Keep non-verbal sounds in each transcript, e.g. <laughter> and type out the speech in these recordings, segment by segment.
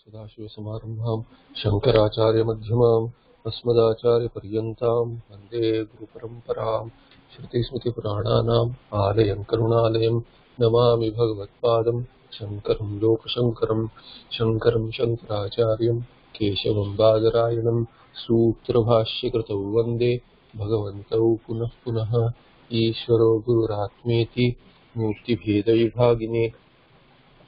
सदाशिवसमारम्भाम्, शङ्कराचार्यमध्यमाम्, अस्मदाचार्यपर्यन्ताम्, वंदे गुरुपरम्पराम्, श्रुतिस्मृतिपुराणानाम्, आलयम्, करुणालयम्, नमामि भगवत्पादम्, शङ्करम्, लोकशङ्करम्, शङ्करम्, शङ्कराचार्यम्, केशवम्, बादरायणम्, सूत्रभाष्यकृतौ वंदे, भगवन्तौ पुनः पुनः, ईश्वरो गुरुरात्मेति, मूर्तिभेदविभागिने,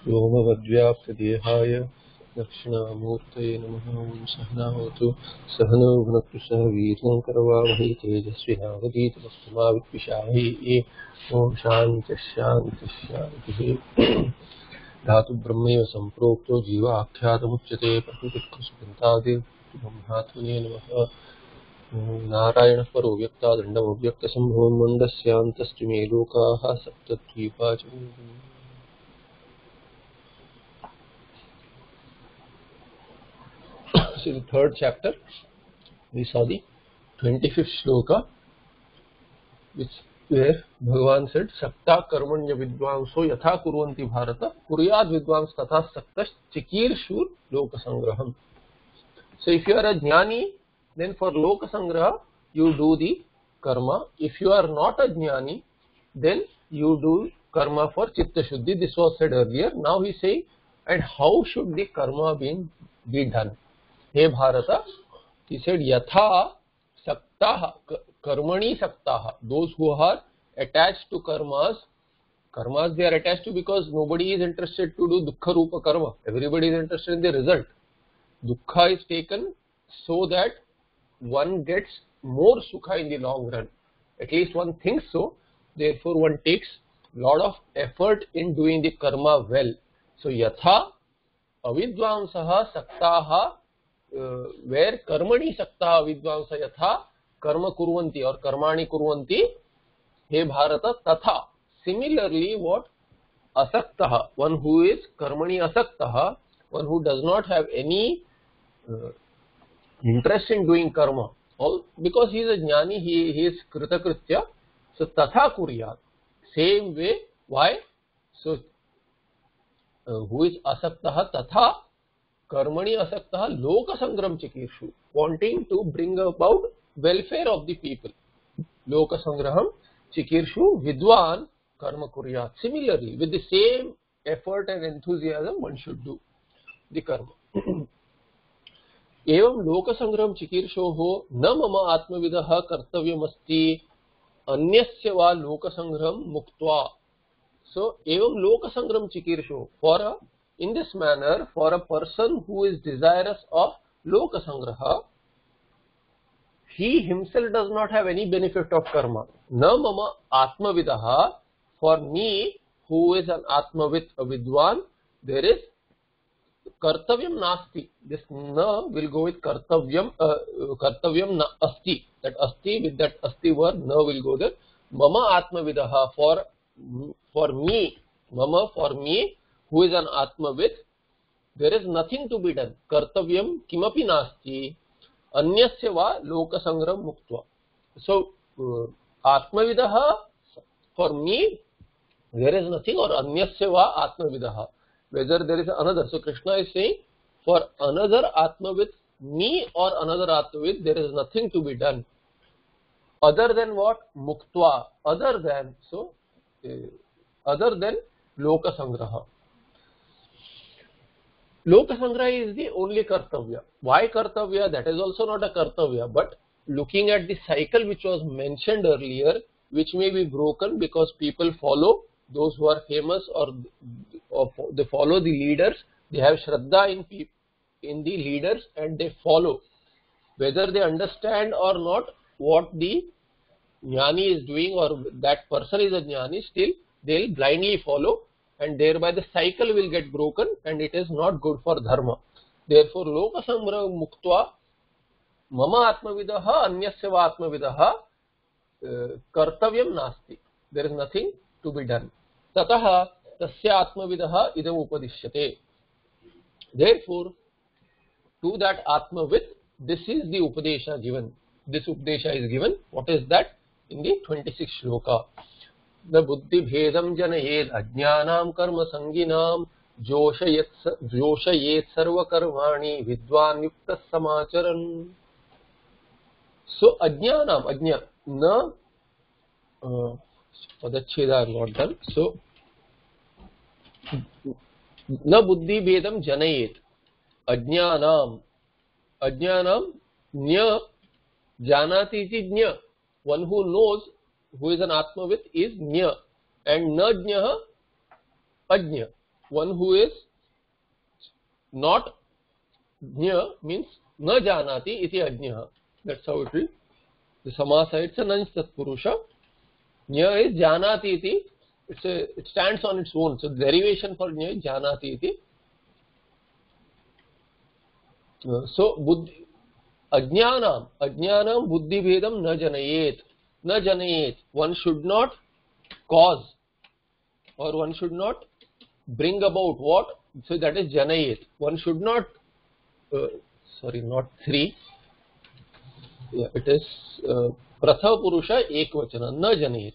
व्योमवद्व्याप्तदेहाय दक्षिणामूर्तये नमः ॐ सहनावतु। सहनौ भुनक्तु सह वीर्यं करवावहै तेजस्विनावधीतमस्तु मा विद्विषावहै ये ॐ शान्तिः शान्तिः। शान्तिः धातुब्रह्मैव सम्प्रोक्तो जीवाख्यातमुच्यते प्रकृतिर्खसुगन्तादिर्ब्रह्मात्मने नमः। नारायणः परो व्यक्तादण्डमव्यक्तसम्भवं मण्डस्यान्तस्तु मे लोकाः च So in the third chapter, we saw the 25th shloka, which where Bhagavan said, Sakta karmanya vidvanso yatha kurvanti bharata, kuryad vidvans tatha sakta chikirshur loka sangraham. So if you are a jnani, then for loka sangraha, you do the karma. If you are not a jnani, then you do karma for chitta shuddhi. This was said earlier. Now he say, and how should the karma be, be done? हे भारत किसेड यथा सक्ता कर्मणि सक्ता. Those who are attach to karmas karmas they are attach to because nobody is interested to do दुख रूप karma everybody is interested in the result दुख is taken so that one gets more सुख in the long run at least one thinks so there one takes lot of effort in doing the karma well so यथा अविद्वांस सक्ता where कर्मणि सक्ता विद्वांस यथा कर्म कुरुवंती और कर्माणि कुरुवंती हे भारत, तथा। सिमिलरली व्हाट असक्त। वन हु इज़ कर्मणि असक्त one who does not have any interest in doing karma all because he is a ज्ञानी ही इज़ कृतकृत्य सो तथा कुरिया same way why so who is असक्त, तथा कर्मणि असक्त लोक संग्रम चिकीर्षु wanting to bring about welfare of the people लोक संग्रह चिकीर्षु, विद्वान कर्म कुरिया similarly with the same effort and enthusiasm one should do the karma. <clears throat> एवं लोक संग्रह चिकीर्षो हो न मम आत्मविद कर्तव्यमस्ति, अन्यस्य वा लोक संग्रह मुक्त्वा। सो एवं लोक संग्रह चिकीर्षो for in this manner for a person who is desirous of loka sangraha he himself does not have any benefit of karma na mama atmavidah for me who is an atmavit a vidwan there is kartavyam nasti this na will go with kartavyam uh, kartavyam na asti that asti with that asti word na will go there mama atmavidah for for me mama for me who is an atmavit there is nothing to be done kartavyam kimapi nasti anyasya va loka sangram muktva so uh, atmavidah for me there is nothing or anyasya va atmavidah whether there is another so krishna is saying for another atmavit me or another atmavit there is nothing to be done other than what muktva other than so uh, other than loka sangraha Loka Sangraha is the only Kartavya. Why Kartavya? That is also not a Kartavya, but looking at the cycle which was mentioned earlier, which may be broken because people follow those who are famous or, or they follow the leaders, they have Shraddha in, in the leaders and they follow. Whether they understand or not what the Jnani is doing or that person is a Jnani, still they will blindly follow and thereby the cycle will get broken and it is not good for dharma. Therefore, loka samgraha muktva mama atmavidah anyasya va atmavidah kartavyam nasti. There is nothing to be done. Tataha tasya atmavidah idam upadishyate. Therefore, to that atmavit, this is the upadesha given. This upadesha is given. What is that? In the 26th shloka. न बुद्धिभेदं जनयेद् अज्ञानां कर्मसङ्गिनां जोषयेत् जोषयेत् सर्वकर्माणि विद्वान् युक्तः समाचरन् सो अज्ञानम, अज्ञा, न पदच्छेद are not done. So, न बुद्धि भेदम जनयेत। अज्ञानम अज्ञानम ज्ञ जानाति ज्ञ one who knows who is an आत्मविद is ज्ञ एंड न ज्ञ अज्ञ वन हु इज़ नॉट ज्ञ मीन्स न जानाति इति अज्ञ That's how it is. The samasa, it's a nanch tatpurusha. Nya is janati iti. It's a, it stands on its own. So the derivation for nya is janati iti. Uh, so buddhi, ajnanam, ajnanam buddhi bhedam na janayet. न जनयेत one should not cause और one should not bring about what so that is जनयेत one should not sorry not three it is प्रथम पुरुष एक वचन न जनयेत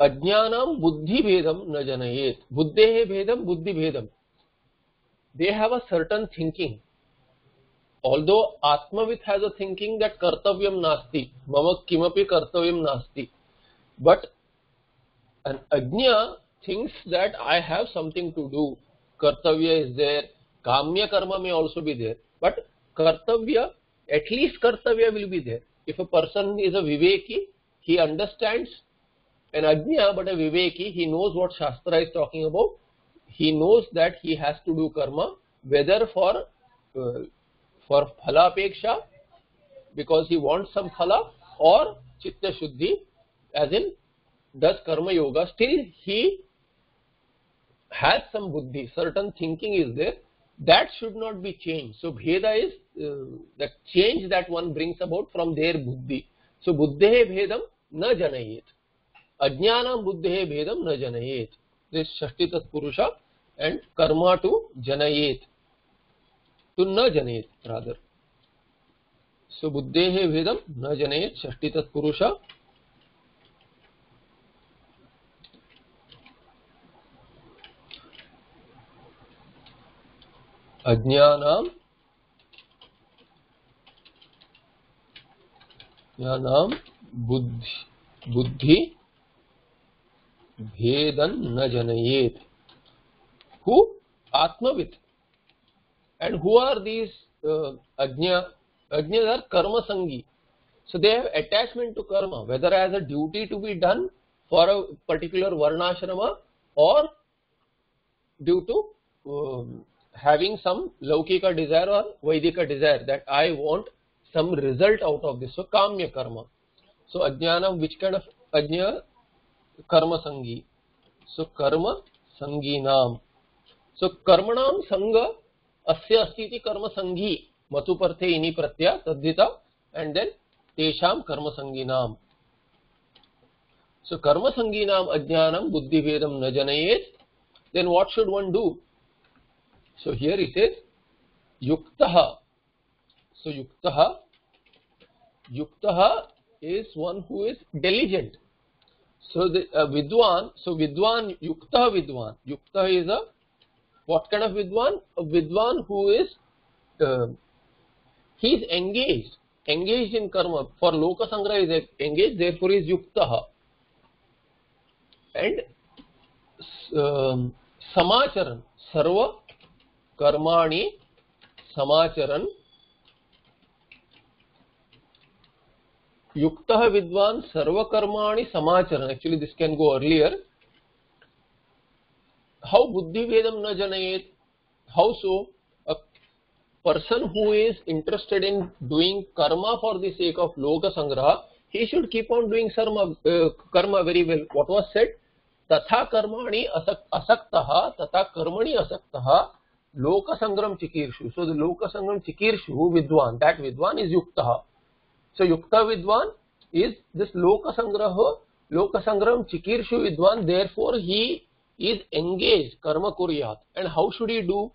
अज्ञान बुद्धि भेदम न जनयेत बुद्धे भेदम बुद्धि they have a certain thinking although आत्मविथ has a thinking that कर्तव्यम नास्ती मम किमपि कर्तव्यम नास्ती but an अज्ञ thinks that I have something to do कर्तव्य इज़ देयर काम्य karma may also be there but कर्तव्य एटलीस्ट कर्तव्य will be there if a person is a विवेकी ही अंडरस्टैंड एन अज्ञ बट अ विवेकी he knows what शास्त्र is talking about he knows that he has to do karma whether for for फल अपेक्षा because he want some फल और चित्त शुद्धि एज इन डज कर्म योग स्टिल ही हैज़ सम बुद्धि certain thinking is there that should not be change so भेद is the change that one brings about from there बुद्धि सो बुद्धे भेदम न जनयेत अज्ञान बुद्धे भेदम न जनयेत दिस षष्टी तत्पुरुष एंड कर्मा टू जनयेत तो न जनेत रादर। सुबुद्धे है भेदम न जनेत षष्टी तत्पुरुष। अज्ञान बुद्धि बुद्धि भेदन न जनयेत। हु? आत्मविद एंड हु आर दीज अज्ञा अज्ञा आर कर्म संगी so they have attachment to karma whether as a duty to be done for a particular varnashrama or due to um, having some laukika desire or vaidika desire that i want some result out of this. So kamya karma. So ajnanam, which kind of ajna? Karma sangi. So karma sangi nam. So karmanam sanga अस्य अस्ति इति कर्मसङ्घी मतुपर्थे इनि प्रत्यय तद्धितम् and then तेषां कर्मसङ्घीनां सो कर्मसङ्घीनाम् अज्ञानं, बुद्धिभेदं न जनयेत्। Then what should one do so here it is युक्तः. So युक्तः युक्तः is one who is diligent so विद्वान् सो विद्वान्, युक्तः विद्वान्। युक्तः is a what kind of vidwan? A vidwan who is uh, he is engaged, engaged in karma. For loka sangra is engaged, therefore is yuktaha. And um, समाचरण सर्व कर्माणि समाचरण युक्त विद्वान सर्वकर्माणि समाचरण actually this can go earlier how बुद्धि भेदम न जनयेत how so a person who is interested in doing karma for the sake of लोक संग्रह he should keep on doing sarma, uh, karma very well. What was said? तथा कर्माणि असक्तः तथा कर्मणि असक्तः लोक संग्रम चिकीर्षु सो द लोक संग्रम चिकीर्षु विद्वान दैट विद्वान इज़ युक्तः So Yukta Vidwan is this Loka Sangraha, Loka Sangram Chikirshu Vidwan, therefore he is engaged, Karma Kuryat. And how should he do?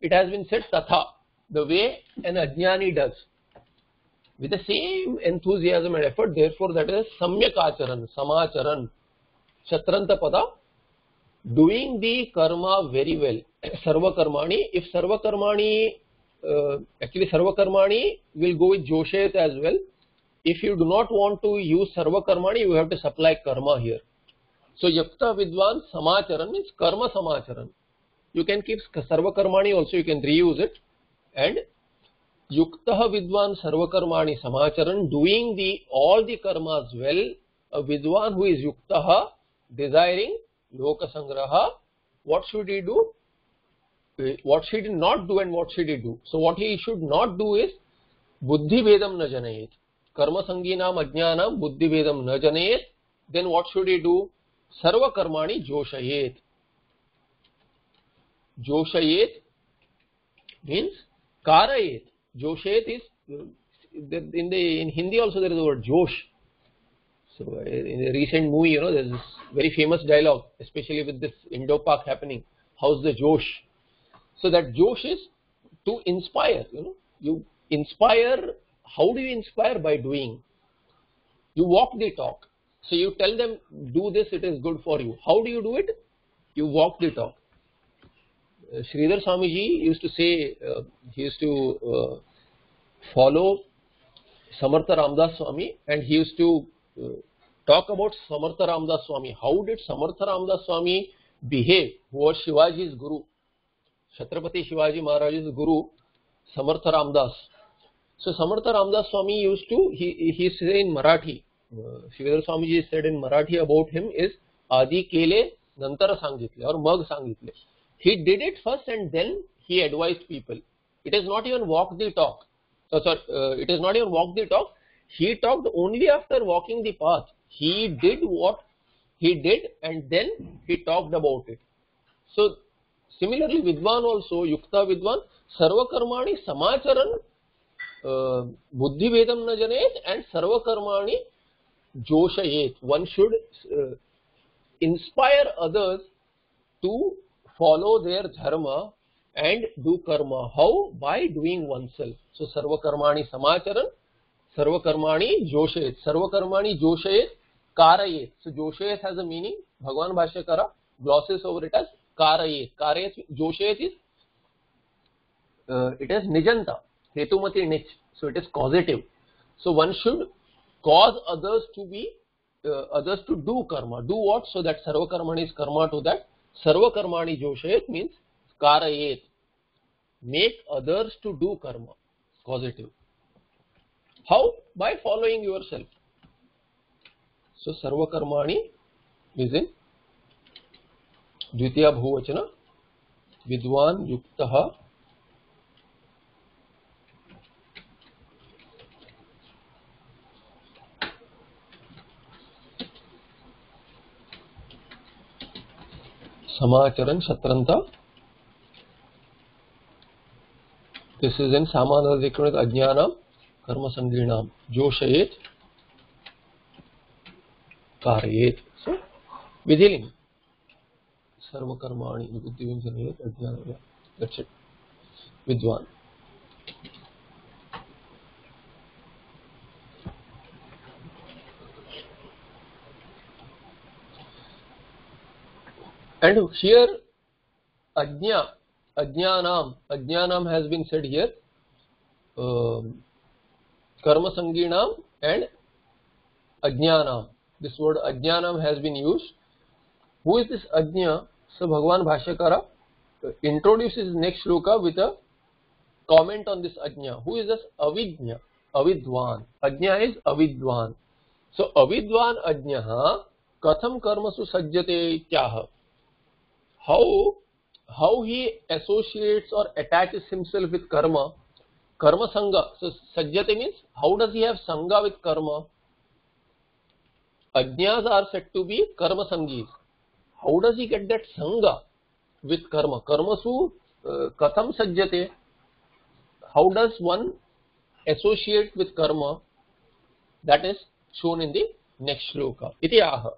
It has been said Tatha, the way an Ajnani does. With the same enthusiasm and effort, therefore that is Samyak Acharan, Samacharan, Shatranta Pada, doing the karma very well. Sarva karmani, if sarva karmani, uh, actually sarva karmani will go with joshet as well. If you do not want to use sarva karmani, you have to supply karma here. So युक्त विद्वान समाचरण means कर्म समाचरण you can keep सर्वकर्माणी also you can reuse it and युक्त विद्वान सर्वकर्माणी समाचरण doing the all the karma as well विद्वान who is युक्त डिजायरिंग लोक संग्रह what should you do what should not do and what should he do so what he should not do is बुद्धि न जनेत कर्मसंगीना संगीना अज्ञान न जनेत then what should you do Sarva karmani joshayet. Joshayet means karayet. Joshayet is in the in Hindi also there is the word Josh. So in a recent movie, you know, there's this very famous dialogue, especially with this Indo-Pak happening. How's the Josh? So that Josh is to inspire, you know. You inspire, how do you inspire? By doing. You walk the talk. So you tell them, do this, it is good for you. How do you do it? You walk the talk. Uh, Sridhar Swamiji used to say, uh, he used to uh, follow Samartha Ramdas Swami and he used to uh, talk about Samartha Ramdas Swami. How did Samartha Ramdas Swami behave? Who was Shivaji's guru? Chhatrapati Shivaji Maharaj's guru, Samartha Ramdas. So Samartha Ramdas Swami used to, he, he said in Marathi, Shridhar Swami ji said in Marathi about him is आदि केले नंतर सांगितले और मग सांगितले he did it first and then he advise people it is not even walk the talk sorry it is not even walk the talk he talked only after walking the path he did what he did and then he talked about it so similarly विद्वान also युक्ता विद्वान सर्व कर्माणी समाचरण बुद्धिभेदम न जनेत and serve कर्माणी Joshayet. One should uh, inspire others to follow their dharma and do karma. How? By doing oneself. So Sarva Karmani Samacharan जोशयत सर्व कर्माणी जोशयत कारयेत so joshayet has a meaning bhagwan bhashyakara glosses over it as karayet karayet joshayet is uh, it is nijanta hetumati nich so it is causative so one should cause others to be uh, others to do karma do what so that sarva karmani is karma to that sarva karmani joshayet means karayet make others to do karma causative how? By following yourself. So, Sarva Karmani is in Dvitiya Bhuvachana Vidwan Yuktaha समाचरण शत्रंता this is in Samanadikranit Ajnanam कर्म Karyet. जोशयेत कारयेत सो विधिलिंग सर्वकर्माणि बुद्धिव्यंजनयेत अज्ञान That's it. विद्वान and here ajna ajnanam ajnanam has been said here um, karma sanginam and ajnanam. This word ajnanam has been used. Who is this ajna? So Bhagavan Bhashyakara introduces next shloka with a comment on this ajna. Who is this avidnya? Avidwan. Ajna is avidwan. So avidwan ajna katham karmasu sajjate kyah? How how he associates or attaches himself with karma Karma Sangha. So Sajjate means how does he have Sangha with Karma? Ajnas are said to be Karma Sangis. How does he get that Sangha with Karma? Karma su uh, Katham Sajjate. How does one associate with Karma? That is shown in the next shloka. Iti aha.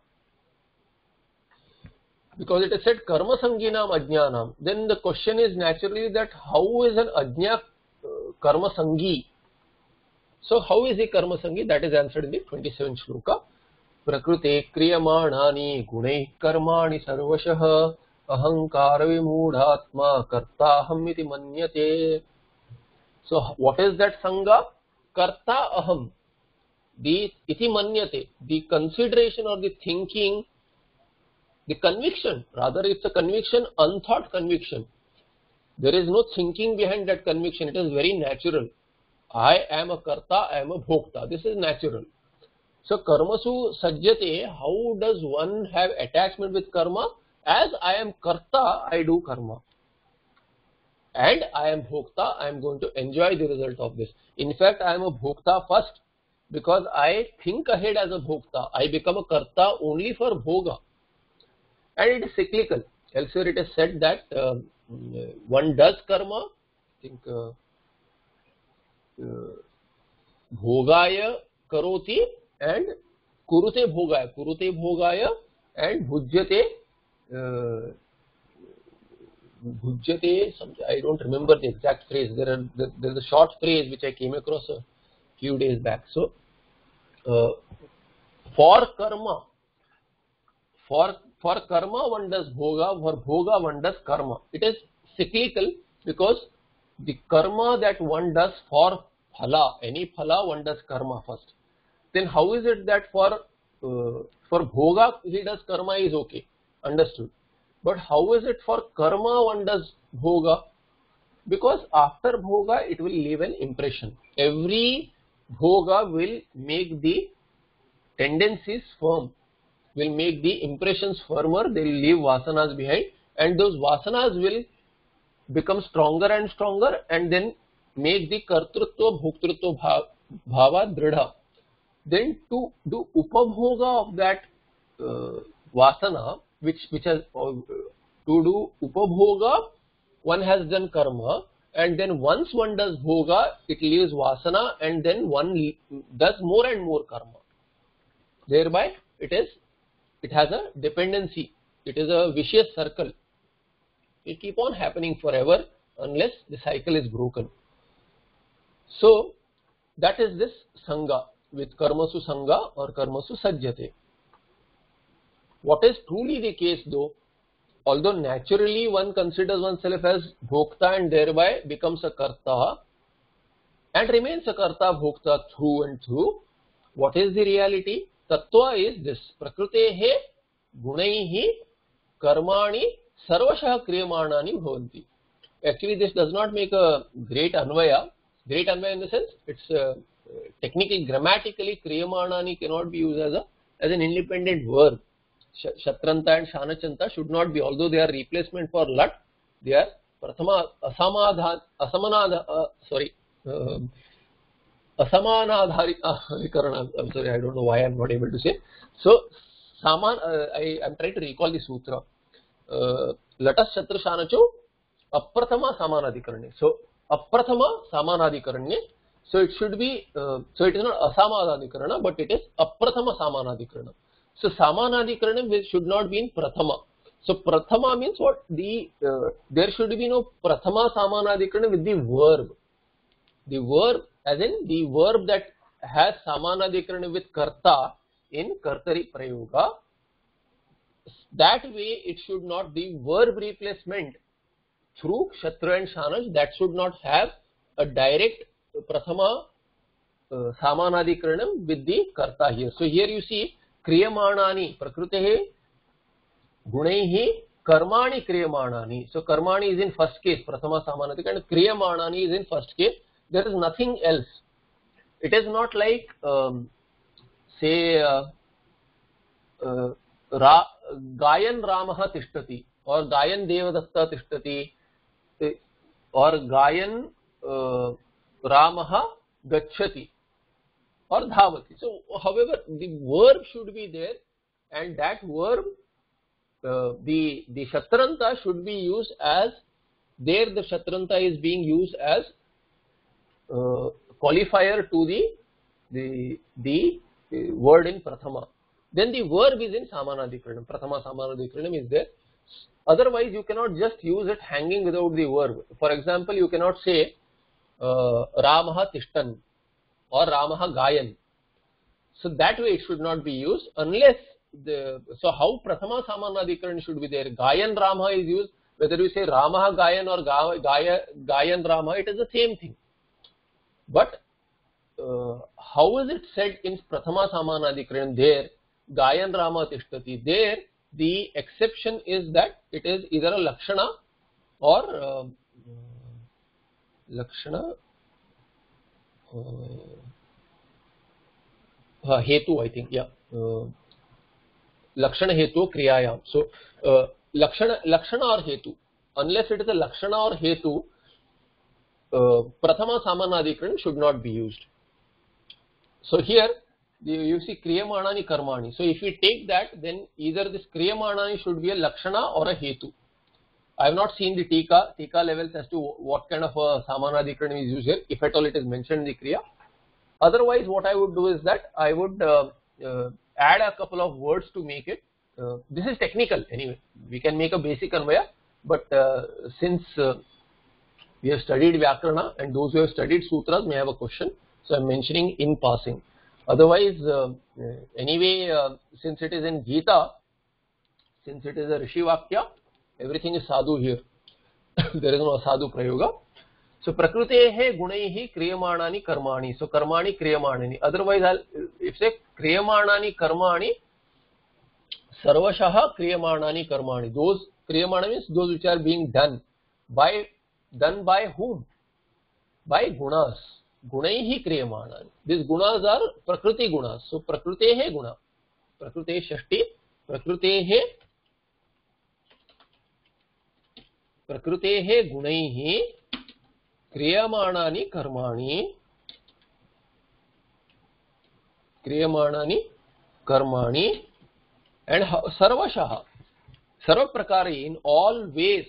Because it is said karma sanginam ajnanam. Then the question is naturally that how is an ajna uh, karma sangi. So how is he karma sangi? That is answered in the 27th shloka. प्रकृते क्रियमाणानि गुणैः कर्माणि सर्वशः अहङ्कारविमूढात्मा कर्ताहम् इति मन्यते So what is that sangha? Karta aham. The iti manyate, the consideration or the thinking, the conviction, rather it's a conviction, unthought conviction. There is no thinking behind that conviction, it is very natural. I am a karta, I am a bhokta. This is natural. So karmasu sajjate, how does one have attachment with karma? As I am karta, I do karma and I am bhokta, I am going to enjoy the result of this. In fact, I am a bhokta first because I think ahead as a bhokta. I become a karta only for bhoga. And it is cyclical. Elsewhere it is said that uh, one does karma, I think uh, uh, bhogaya karoti and kurute bhogaya, kurute bhogaya and bhujyate uh, bhujyate i don't remember the exact phrase there are there is a short phrase which i came across a few days back so uh, for karma for for karma one does bhoga for bhoga one does karma it is cyclical because the karma that one does for phala any phala one does karma first then how is it that for uh, for bhoga he does karma is okay understood but how is it for karma one does bhoga? Because after bhoga it will leave an impression. Every bhoga will make the tendencies firm, will make the impressions firmer, they will leave vasanas behind and those vasanas will become stronger and stronger and then make the kartrutva bhoktrutva bhava dridha. Then to do upabhoga of that uh, vasana which which has uh, to do upabhoga one has done karma and then once one does bhoga it leaves vasana and then one does more and more karma thereby it is it has a dependency it is a vicious circle it keep on happening forever unless the cycle is broken so that is this sangha with karmasu sangha or karmasu sajjate what is truly the case though, although naturally one considers oneself as bhokta and thereby becomes a karta and remains a karta bhokta through and through, what is the reality? तत्व is this प्रकृते गुण कर्मा सर्वश क्रियमाणा actually this does not make a great Anvay. Great Anvay in the sense it's technically grammatically क्रियमाणा can not be use as as an independent word शत्रंता and शानचंता should not be although they are replacement for लट they are प्रथमा असमाधान असमनाधान sorry Uh, sorry, I don't know why I'm not able to say. So, Saman, uh, I am trying to recall the sutra. Uh, Latas Shatra Shanacho, Aprathama Samanadhikaranye. So, Aprathama Samanadhikaranye. So, it should be, uh, so it is not Asamadhadikarana, but it is Aprathama Samanadhikarana. So Samanadhikaranam should not be in Prathama. So Prathama means what? The uh, there should be no Prathama Samanadhikaranam with the verb. The verb as in the verb that has Samanadhikaranam with Karta in Kartari Prayoga. That way it should not be verb replacement through Shatra and Shanaj that should not have a direct Prathama uh, Samanadhikaranam with the Karta here. So here you see क्रियमाणानि प्रकृतेः गुणैः कर्माणि क्रियमाणानि karmani is in first case prathama samanatika and kriyamanani is in first case there is nothing else it is not like um, say uh, uh, ra, गायन रामः तिष्ठति और गायन देवदत्ता तिष्ठति और गायन रामः गच्छति or dhavati. So, however, the verb should be there and that verb, uh, the, the shatranta should be used as, there the shatranta is being used as uh, qualifier to the, the, the, the word in prathama. Then the verb is in samanadhikaranam, prathama samanadhikaranam is there. Otherwise, you cannot just use it hanging without the verb. For example, you cannot say uh, Ramaha Tishtan or Ramaha Gayan. So that way it should not be used unless the, so how Prathama Samanadikaran should be there? Gayan Rama is used, whether you say Rama Gayan or Gaya, Gayan Rama, it is the same thing. But uh, how is it said in Prathama Samanadikaran there, Gayan Rama Tishtati? There, the exception is that it is either a Lakshana or uh, Lakshana uh, hetu I think yeah uh, lakshana hetu kriyayam so uh, lakshana lakshana or hetu unless it is a lakshana or hetu uh, prathama samanadikaran should not be used so here you see kriyamanani karmani so if we take that then either this kriyamanani should be a lakshana or a hetu I have not seen the tika, tika levels as to what kind of a samanadikaran is used here, if at all it is mentioned in the kriya. Otherwise, what I would do is that I would uh, uh, add a couple of words to make it. Uh, this is technical anyway. We can make a basic anvaya, but uh, since uh, we have studied Vyakarana and those who have studied sutras may have a question, so I am mentioning in passing. Otherwise, uh, anyway, uh, since it is in Gita, since it is a Rishi Vakya, everything is sadhu here. there is no sadhu prayoga. So prakrute gunaihi kriyamanani karmani. So karmani kriyamanani. Otherwise, I'll, if say kriyamanani karmani, sarvashaha kriyamanani karmani. Those kriyamana means those which are being done. By done by whom by गुणस गुण ही क्रियमाण this गुणस are प्रकृति गुण सो प्रकृति है गुण प्रकृति षष्टी प्रकृति है प्रकृते है गुण ही क्रियमाणानी कर्माणी क्रियमाणानी कर्माणी एंड सर्वश सर्व प्रकार in all ways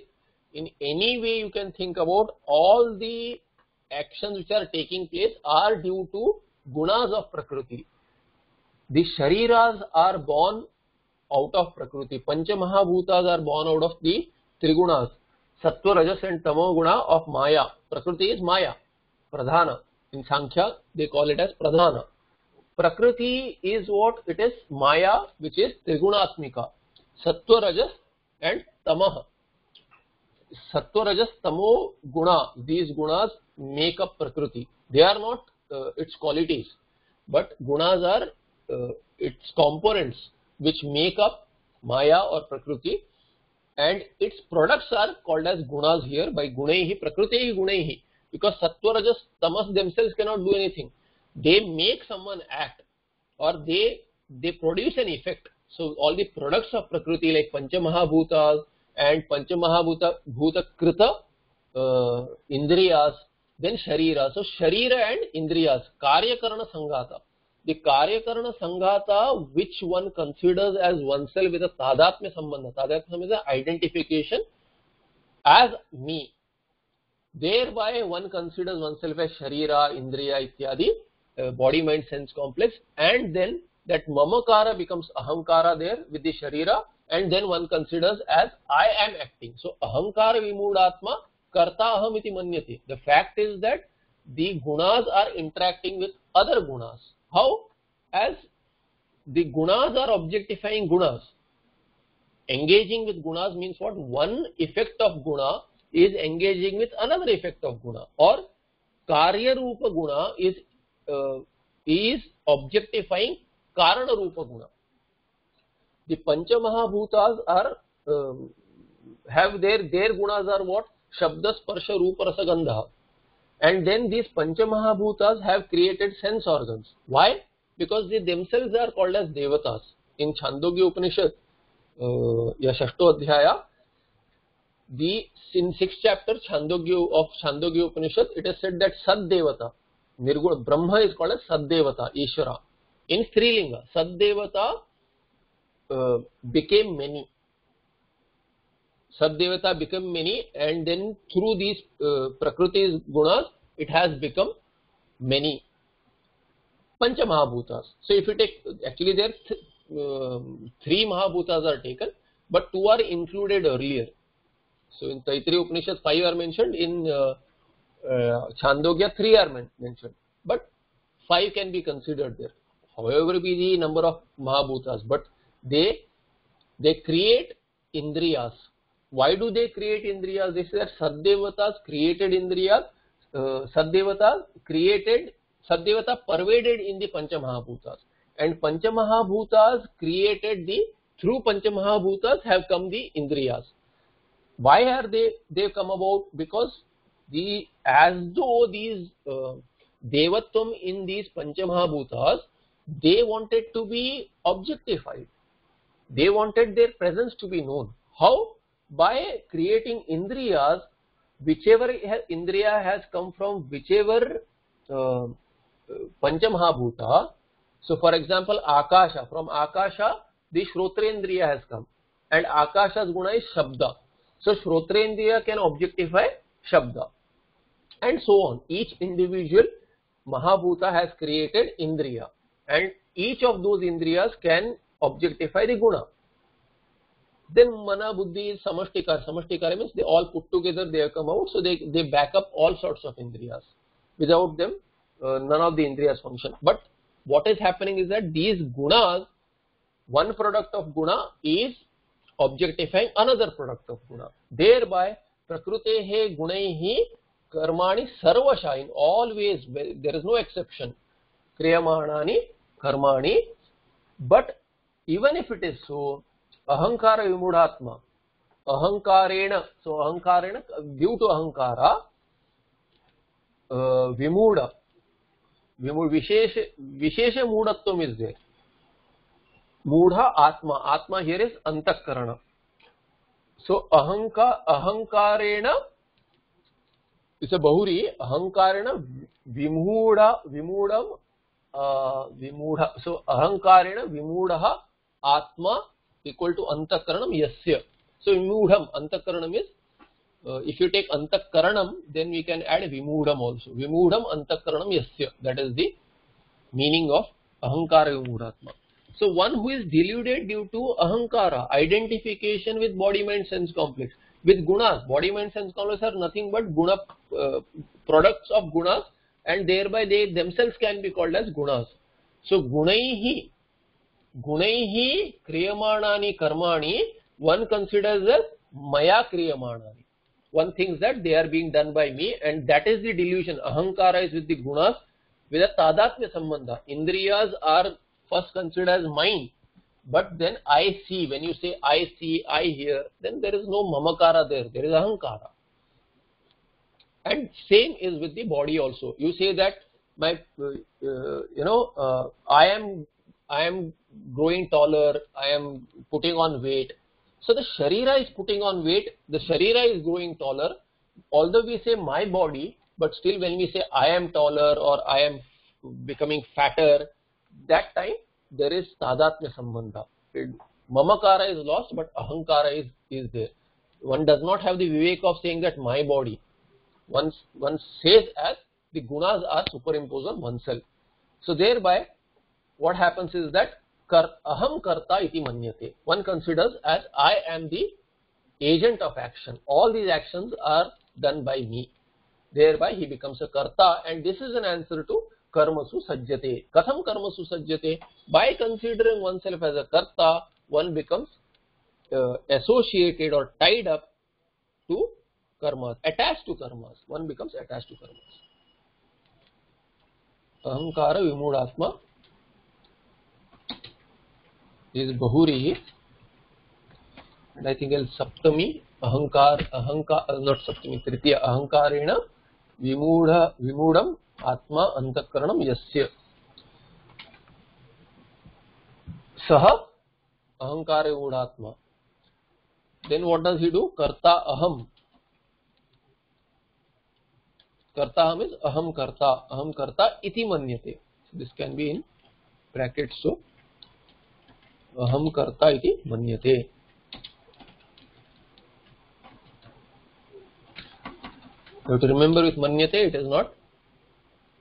in any way you can think about all the actions which are taking place are due to gunas of prakriti the shariras are born out of prakriti pancha mahabhutas are born out of the trigunas sattva, rajas and tamo guna of maya. Prakriti is maya, pradhana. In Sankhya, they call it as pradhana. Prakriti is what it is maya, which is trigunatmika. Sattva, rajas and tamah. सत्व तमो गुणा these गुणाज make up प्रकृति। They are not its qualities but गुणाज are its components which make up माया और प्रकृति। And its products are called as गुणाज here by गुण ही, प्रकृति ही गुण ही। Because सत्वरजस Tamas themselves can not do anything they make someone act और they they produce an effect so all the products of प्रकृति like पंचमहाभूताज and पंच महाभूत भूत कृत इंद्रियास देन शरीर सो शरीर एंड इंद्रियास कार्यकरण संघात द कार्यकरण संघात which one considers as one self with तादात्म्य संबंध तादात्म्य संबंध identification as me thereby one considers one self as शरीर इंद्रिया इत्यादि body mind sense complex and then that ममकार becomes अहंकार देर विद द शरीरा and then one considers as I am acting. So Ahankara Vimudatma Karta Aham iti manyate. The fact is that the gunas are interacting with other gunas. How? As the gunas are objectifying gunas. Engaging with gunas means what? One effect of guna is engaging with another effect of guna or karya rupa guna is uh, is objectifying karana rupa guna. The pancha mahabhutas are um, have their their gunas are what? Shabda, Sparsha, Rupa, Rasa, Gandha. And then these Pancha Mahabhutas have created sense organs. Why? Because they themselves are called as Devatas. In Chandogya Upanishad, uh, ya Shashto Adhyaya, the in sixth chapter Chandogya of Chandogya Upanishad, it is said that Sad Devata, Nirguna, Brahma is called as Sad Devata, Ishvara. In Strilinga, Sad Devata uh, became many. Sadevata become many and then through these uh, Prakriti's gunas, it has become many. Pancha Mahabhutas. So if you take, actually there th uh, three Mahabhutas are taken, but two are included earlier. So in Taittiriya Upanishad, five are mentioned, in uh, uh, Chandogya, three are men mentioned, but five can be considered there. however be the number of Mahabhutas, but they they create Indriyas. Why do they create Indriyas? They say that Saddevatas created Indriyas, uh, Saddevatas created, Saddevata pervaded in the Panchamahabhutas. And Panchamahabhutas created the, through Panchamahabhutas have come the Indriyas. Why are they, they come about? Because the, as though these uh, Devatvam in these Panchamahabhutas, they wanted to be objectified. They wanted their presence to be known. How? By creating Indriyas, whichever Indriya has come from whichever uh, Panchamahabhuta. So, for example, Akasha. From Akasha, the Shrotrendriya has come. And Akasha's guna is Shabda. So, Shrotrendriya can objectify Shabda. And so on. Each individual Mahabhuta has created Indriya and each of those Indriyas can objectify the Guna. Then Mana Buddhi is Samashtikar. Samashtikar means they all put together, they have come out, so they, they back up all sorts of Indriyas. Without them, uh, none of the Indriyas function. But what is happening is that these Gunas, one product of Guna is objectifying another product of Guna. Thereby, Prakrutehe Gunaihi कर्माणि सर्वशा in all ways there is no exception क्रियमाणानि कर्माणि even if it is so अहंकार विमूढ़ात्मा अहंकारेण सो अहंकारेण due to अहंकार विमूढ़ विमूढ़ विशेष विशेष मूढ़त्व is there मूढ़ आत्मा आत्मा here is अंतकरण so अहंकार अहंकारेण bahuri ahankarena vimudha vimudam uh, vimudha so ahankarena vimudha आत्मा इक्वल टू अंतकरणम यस्य। सो विमूढ़ अंतकरणम इज़ इफ़ यू टेक अंतकरणम देन वी कैन ऐड विमूढ़ आल्सो विमूढ़ अंतकरणम यस्य। That is the meaning of अहंकार विमूढ़ात्मा। So one who is deluded due to अहंकार identification with body mind sense complex with gunas body mind sense complex are nothing but गुण products of gunas and thereby they themselves can be called as gunas so गुणई gunaihi kriyamanani karmani, one considers as maya kriyamanani. One thinks that they are being done by me, and that is the delusion. Ahankara is with the gunas with a tadatmya sambandha. Indriyas are first considered as mine but then I see, when you say I see, I hear, then there is no mamakara there, there is ahankara. And same is with the body also. You say that my, uh, you know, uh, I am, I am growing taller, I am putting on weight. So the sharira is putting on weight, the sharira is growing taller. Although we say my body, but still when we say I am taller or I am becoming fatter, that time there is tadatmya sambandha. Mamakara is lost, but ahankara is, is there. One does not have the vivek of saying that my body. One, one says as the gunas are superimposed on oneself. So thereby, what happens is that kar, aham karta iti manyate. One considers as I am the agent of action. All these actions are done by me. Thereby he becomes a karta and this is an answer to कर्मसु सज्जते कथम कर्मसु सज्जते by considering oneself as a karta one becomes uh, associated or tied up to karmas attached to karmas one becomes attached to karmas ahankara vimudhatma is bahuri and i think el saptami ahankar ahankar not saptami tritiya ahankarena vimudha vimudam आत्मा अंतकरण यस्य सह अहंकार गूढ़ात्मा then what does he do karta aham karta aham is aham karta aham karta iti manyate this can be in brackets so अहम कर्ता इति to remember with मन्यते it is not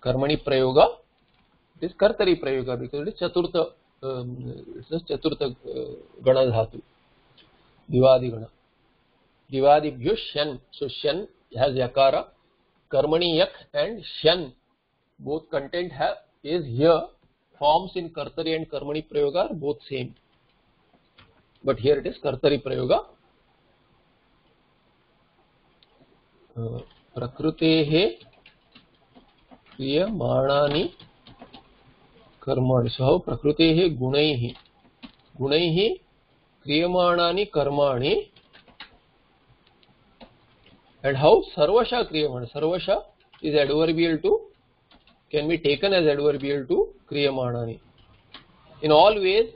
कर्मणि प्रयोग इट इज़ कर्तरी प्रयोग बिकॉज़ इट इज़ चतुर्थ um, चतुर्थ uh, गण धातु, दिवादि गण। दिवादि भ्युष्यन सो शन हैज़ यकार, कर्मणि यक एंड शन both content have is here forms in kartari and karmani prayoga are both same but here it is kartari prayoga uh, प्रकृतेः क्रियमाणानि कर्माणि सः प्रकृतेः गुणैः गुणैः कर्माणि and how sarvasha kriyamana sarvasha is adverbial to can be taken as adverbial to kriyamanani. In all ways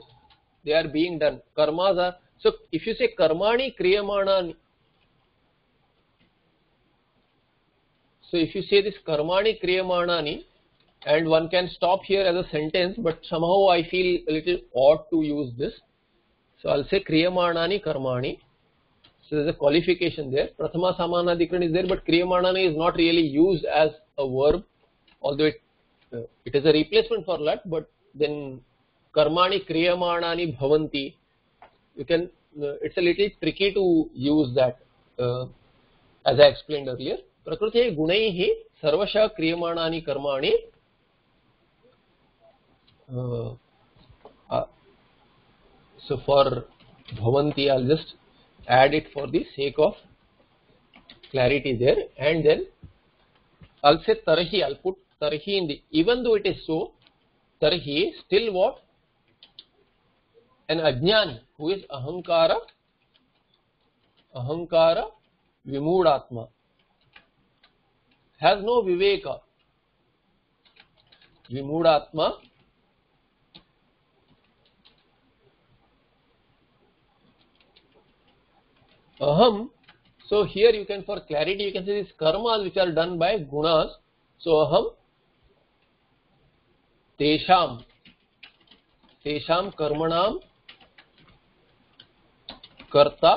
they are being done. Karmas are so if you say karmani kriyamanani so if you say this karmani kriyamanani and one can stop here as a sentence but somehow i feel a little odd to use this. So i'll say kriyamanani karmani. So there's a qualification there. Prathama Samanadhikaran is there, but Kriyamanani is not really used as a verb, although it, uh, it is a replacement for that, but then Karmani Kriyamanani Bhavanti, you can, uh, it's a little tricky to use that, uh, as I explained earlier. Prakriti Gunaihi Sarvasha Kriyamanani Karmani uh, uh, so for Bhavanti, I'll just add it for the sake of clarity there and then I'll say tarhi, I'll put tarhi in the, even though it is so, tarhi still what? An ajnani who is ahankara, ahankara vimudatma has no viveka. Vimudatma aham so here you can for clarity you can say these karmas which are done by gunas so aham तेषां तेषां कर्मणां कर्ता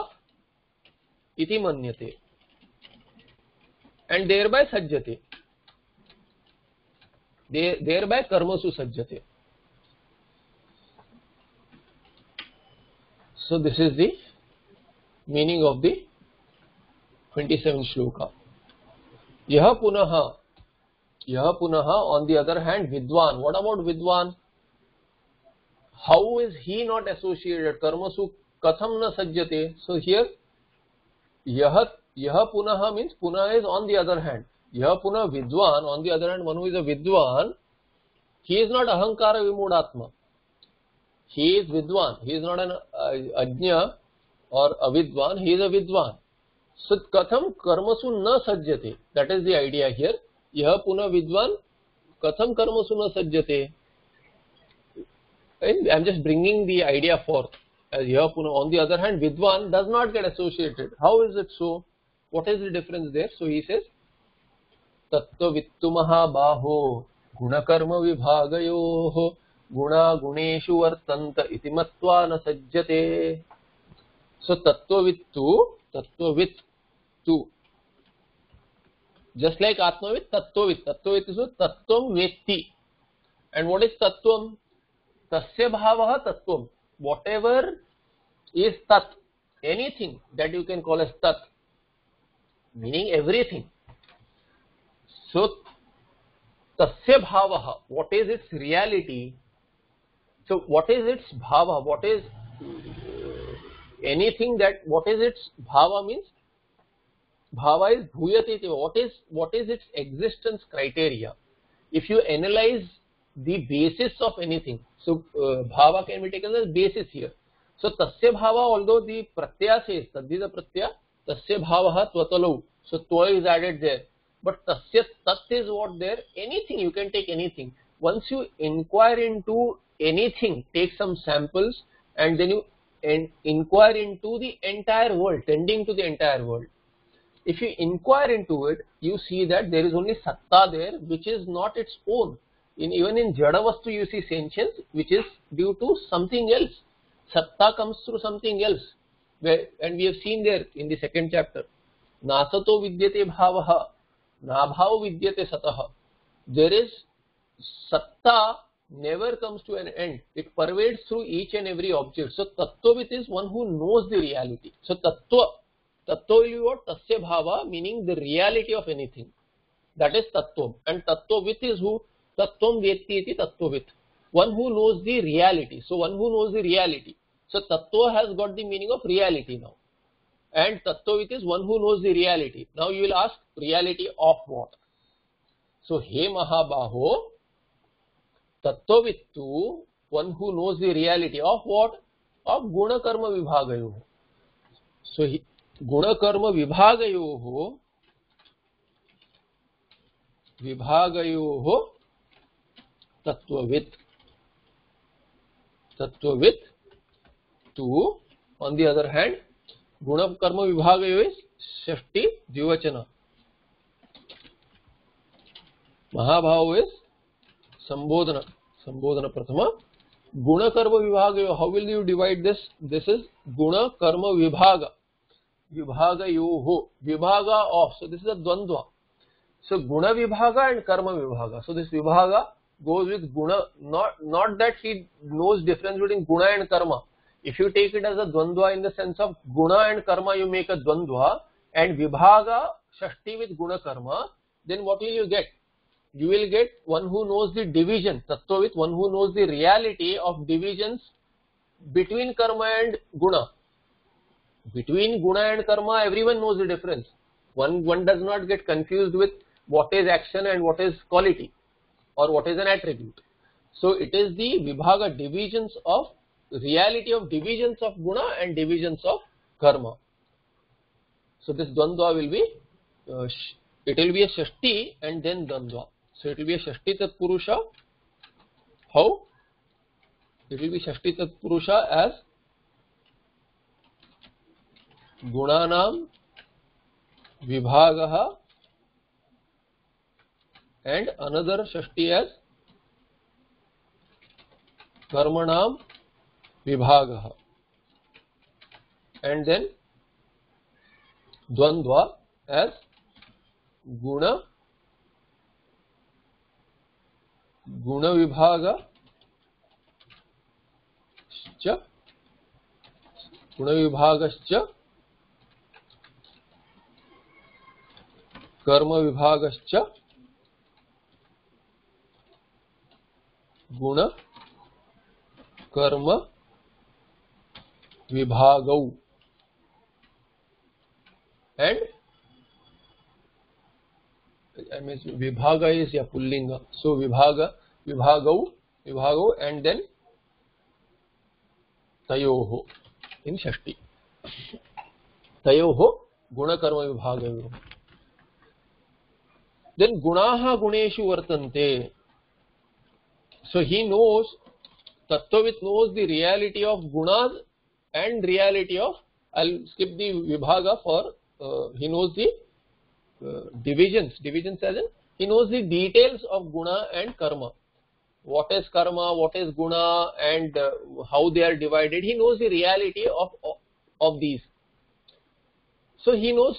इति मन्यते। And there by सज्जते। There by कर्मसु सज्जते। So this is the meaning of the 27 shloka यह पुनः यह पुनः ऑन दी अदर हैंड विद्वान. व्हाट अबाउट विद्वान? How is he not associated कर्मसु कथम न सज्जते? सो हियर यह यह पुनः मीन्स पुनः is on the other hand यह पुनः विद्वान on the other hand one is a विद्वान ही इज़ नॉट अहंकार विमूढ़ात्मा. ही इज़ विद्वान. ही इज़ नॉट एन अज्ञ और अविद्वान. ही इज़ अ विद्वान. सो कथम कर्मसु न सज्जते? That is the idea here Yah puna vidwan katham karmasu na sajjate. And I am just bringing the idea forth. As puna. On the other hand, vidwan does not get associated. How is it so? What is the difference there? So he says, वित्तुमहा बाहो गुणकर्म विभागयोः गुणा गुणेषु वर्तन्त इति मत्वा न सज्जते so tattvavid tu, tattvavid tu. Just like Atmavid, tattvavid. Tattvavid is tattvam vetti. And what is tattvam? Tasya bhavaha tattvam. Whatever is tat, anything that you can call as tat, meaning everything. So, tasya bhavaha, what is its reality? So, what is its bhava? What is anything that what is its bhava means bhava is bhuyati what is what is its existence criteria? If you analyze the basis of anything so uh, bhava can be taken as basis here. So tasya bhava although the pratyaya says tadvida pratyaya tasya bhava tvatalu so twa is added there. But tasya tat is what there? Anything you can take anything. Once you inquire into anything take some samples and then you and inquire into the entire world, tending to the entire world. If you inquire into it, you see that there is only satta there, which is not its own. In, even in Jadavastu, you see sentience, which is due to something else. Satta comes through something else. Where, and we have seen there in the second chapter. Nasato vidyate bhavaha, nabhava vidyate sataha. There is satta never comes to an end. It pervades through each and every object. So Tattvavit is one who knows the reality. So Tattva, Tattva? Tasya Bhava, meaning the reality of anything. That is Tattvam. And Tattvavit is who? Tattvam Vyetti iti Tattvavit. one who knows the reality. So one who knows the reality. So tattva has got the meaning of reality now. And tattvavit is one who knows the reality. Now you will ask reality of what? So he mahabaho tattvavittu one who knows the reality of what? Of guna karma vibhagayo. So he, गुणकर्म विभाग विभाग विभागयो हो two on the other hand गुण विभाग safety द्विवचन। महाभाव is संबोधन। संबोधन प्रथम, गुणकर्म विभाग how will you divide this this is गुण विभाग। Vibhaga vibhaga of so this is a dvandva so guna vibhaga and karma vibhaga so this vibhaga goes with guna not not that he knows difference between guna and karma if you take it as a dvandva in the sense of guna and karma you make a dvandva and vibhaga shashti with guna karma then what will you get you will get one who knows the division with one who knows the reality of divisions between karma and guna between guna and karma everyone knows the difference one one does not get confused with what is action and what is quality or what is an attribute so it is the vibhaga divisions of reality of divisions of guna and divisions of karma so this dvandva will be uh, it will be a shashti and then dvandva so it will be a Shashti Tat Purusha. How? It will be Shashti Tat Purusha as गुणा विभाग and another Shashti as कर्मण विभाग. And then द्वंद्व as गुण गुण विभाग गुण विभाग कर्म विभाग गुण कर्म विभाग। एंड विभाग इज़ या पुल्लिंग। सो विभाग विभाग विभाग एंड देन तयो हो इन षष्टि तयो हो गुणकर्म विभाग Then gunaha guneshu vartante. So he knows, Tattvavit knows the reality of gunas and reality of, I'll skip the vibhaga for, uh, he knows the uh, divisions, divisions as in he knows the details of guna and karma. What is karma, what is guna and uh, how they are divided. He knows the reality of, of, of these. So he knows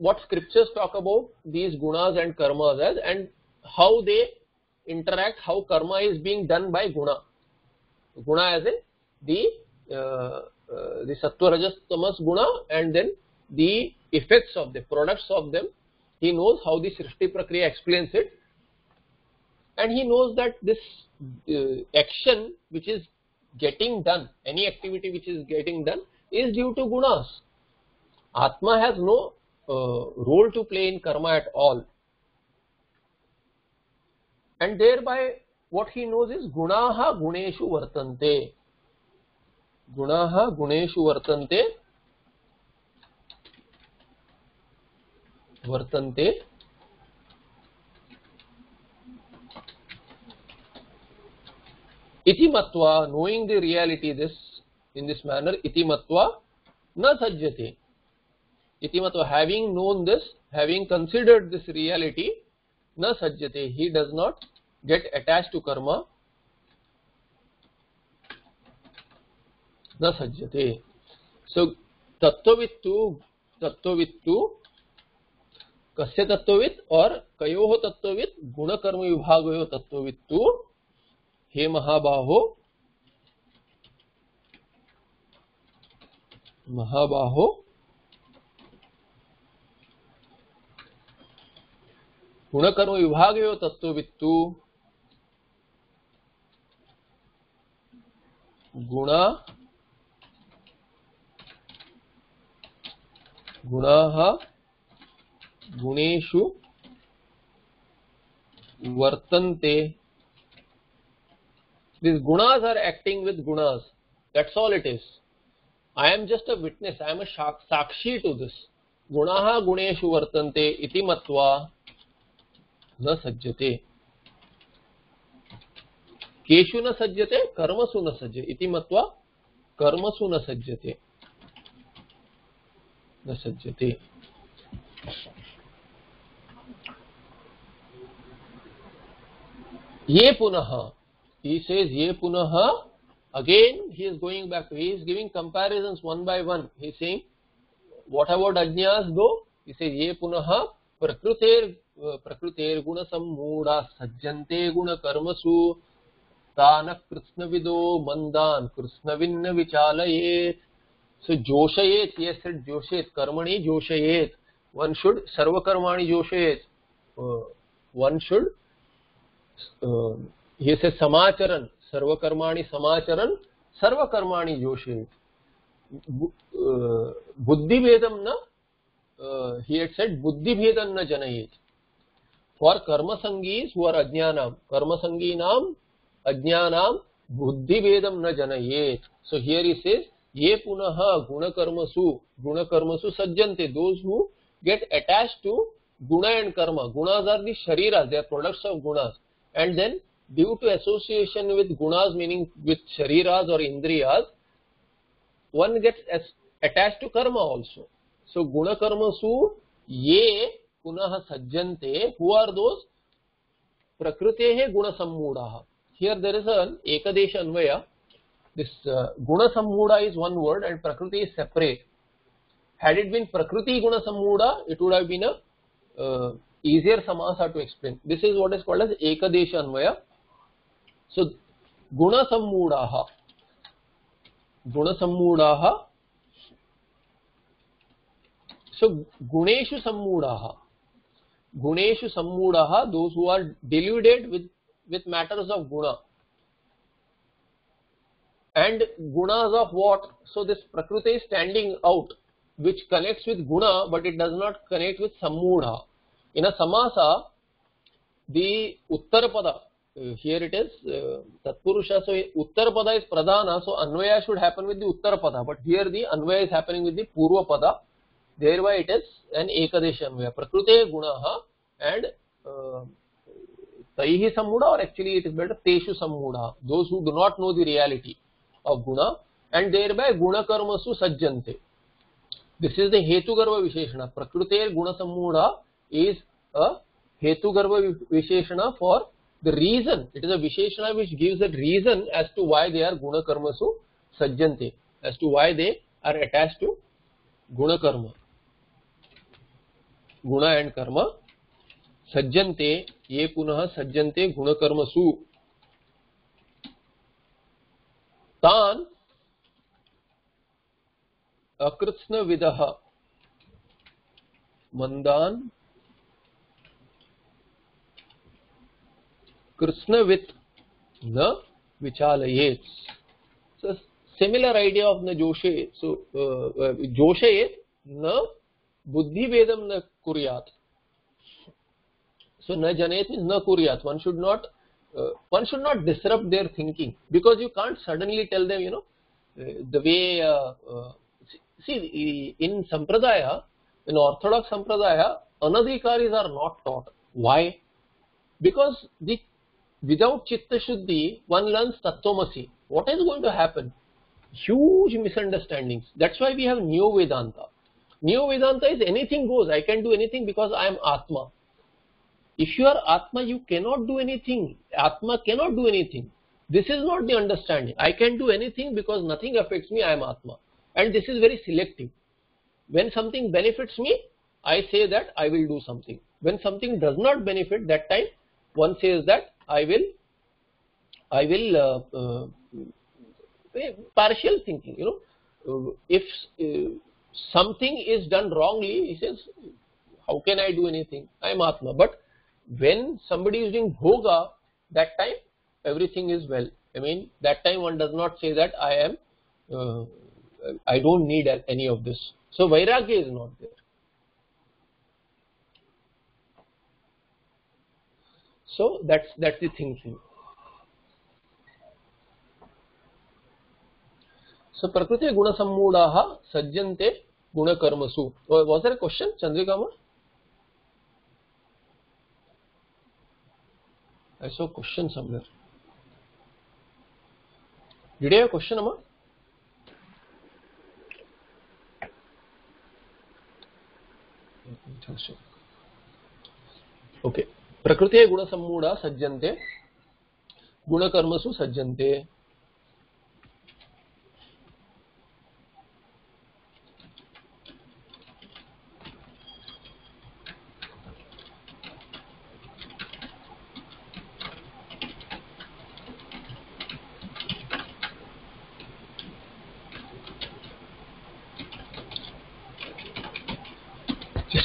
what scriptures talk about these gunas and karmas as and how they interact, how karma is being done by guna. Guna as in the uh, uh, the sattva rajas tamas guna and then the effects of the products of them he knows how the Srishti Prakriya explains it and he knows that this uh, action which is getting done, any activity which is getting done is due to gunas. Atma has no role to play in karma at all. And thereby what he knows is gunaha guneshu vartante. Gunaha guneshu vartante वर्तन्ते इति मत्वा knowing the reality this in this manner iti matva na sajjate इति मत्वा having known this having considered this reality न सज्जते he does not get attach to karma न सज्जते। सो तत्ववित्तु तत्ववित्तु कस्य तत्ववित् और कयो हो तत्ववित् गुण कर्म विभाग हो तत्ववित्तु हे महाबाहो महाबाहो गुणकर्म विभाग गुणा गुणाः that's all it is i am just a witness i am a sakshi to this gunaha guneshu vartante iti matva न सज्जते केषु न सज्जते कर्मसु न सज्जते इति मत्वा कर्मसु न सज्जते न सज्जते ये पुनः he says ye punah again he is going back he is giving comparisons one by one he is saying what about ajñas though he says ye punah prakruter प्रकृतेर्गुण सम्मूढा सज्जन्ते गुण कर्मसु तान कृष्ण विदो मंदान कृष्ण विन्न विचालये जोशयेत ये सिर्ट जोशयेत कर्मणि जोशयेत वन शुड सर्व कर्माणि जोशयेत one should ये से समाचरण सर्व कर्माणि समाचरण सर्व कर्माणि जोशयेत बुद्धि भेदम न ही एट सेट बुद्धि भेदम न जनयेत। Sangis who are ajnanam karma sanginam ajnanam buddhi vedam na janayet so here he says ये पुनः गुण कर्मसु गुण कर्मसु सज्जनते those who get attached to guna and karma gunas are the shariras they are products of gunas and then due to association with gunas meaning with shariras or indriyas one gets attached to karma also so guna karmasu ye punah sajjante who are those prakritehe guna sammudaha here there is an ekadesha anvaya this uh, guna sammuda is one word and prakriti is separate had it been prakriti guna sammuda it would have been a uh, easier samasa to explain this is what is called as ekadesha anvaya so guna sammudaha guna sammudaha so guneshu sammudaha guneshu sammudaha those who are deluded with with matters of guna and gunas of what? So this prakriti is standing out which connects with guna but it does not connect with sammudha. In a samasa the uttarapada uh, here it is uh, tatpurusha so uttarapada is pradhana so anvaya should happen with the uttarapada but here the anvaya is happening with the purva pada there why it is an एक प्रकृति गुण and तई ही समूढ़ और actually it is better तेषु समूढ़ those not know the reality of गुण and there by गुण कर्म सु सज्जनते दिस इज़ द हेतुगर्भ विशेषण प्रकृति गुण समूढ़ इज़ अ हेतुगर्भ विशेषण for the reason it is a विशेषण which gives a reason as to why they are गुण कर्म सु सज्जनते as to why they are attach to गुणकर्म गुण एंड कर्म, सज्जन्ते, ये पुनः सज्जन्ते गुणकर्मसु। तान अकृत्स्न विद मंदान कृष्णवित न so, similar idea of न जोशे जोशयेत न बुद्धि वेदम न कुर्यात so न जनेत means न कुर्यात one should not uh, one should not disrupt their thinking because you can't suddenly tell them you know uh, the way uh, uh see in sampradaya in orthodox sampradaya anadhikaris are not taught why because the without chitta shuddhi one learns tattvamasi what is going to happen huge misunderstandings that's why we have neo vedanta neo vedanta is anything goes i can do anything because i am atma if you are Atma, you cannot do anything. Atma cannot do anything. This is not the understanding. I can do anything because nothing affects me, I am Atma. And this is very selective. When something benefits me, I say that I will do something. When something does not benefit, that time one says that I will, I will, uh, uh, partial thinking, you know. Uh, if uh, something is done wrongly, he says, how can I do anything? I am Atma. But when somebody is doing bhoga, that time everything is well. I mean, that time one does not say that I am, uh, I don't need any of this. So Vairagya is not there. So that's that's the thing. प्रकृति गुण सम्मूढ़ा सज्जनते गुण कर्मसु was question Chandrika मो question डिडे question अमा okay प्रकृति गुण सम्मूढ़ा सज्जनते गुण सज्जनते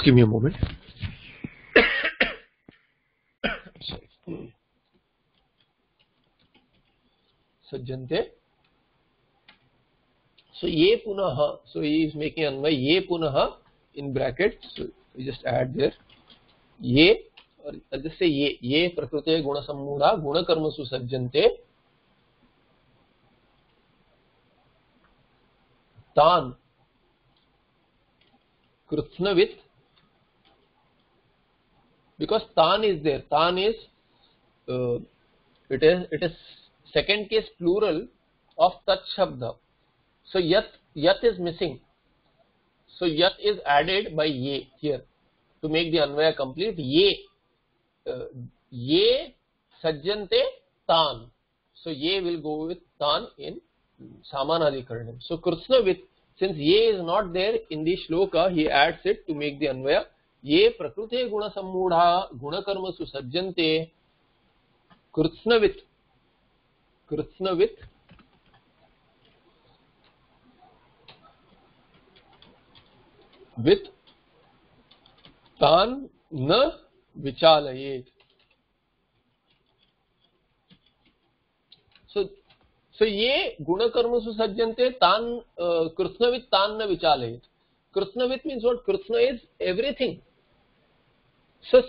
give me a moment. सज्जनते so ye punaha so he is making anvay ye punaha in brackets so we just add there ye or I'll just say ye ye prakrute guna sammudha guna karmasu sajjante tan कृत्स्नवित् because tan is there tan is uh, it is it is second case plural of tat shabda so yat yat is missing so yat is added by ye here to make the anvaya complete ye uh, ye sajjante tan so ye will go with tan in samanadikaranam so krishna with since ye is not there in the shloka he adds it to make the anvaya ये प्रकृते गुण सम्मूढ़ा गुणकर्मसु सज्जन्ते कृत्स्नवित्। कृत्स्नवित्। With. तान न विचालयेत। सो सो ये गुणकर्मसु सज्जन्ते तान कृत्स्नवित्, तान न विचालयेत। कृत्स्नवित् means what? कृत्स्न is everything. So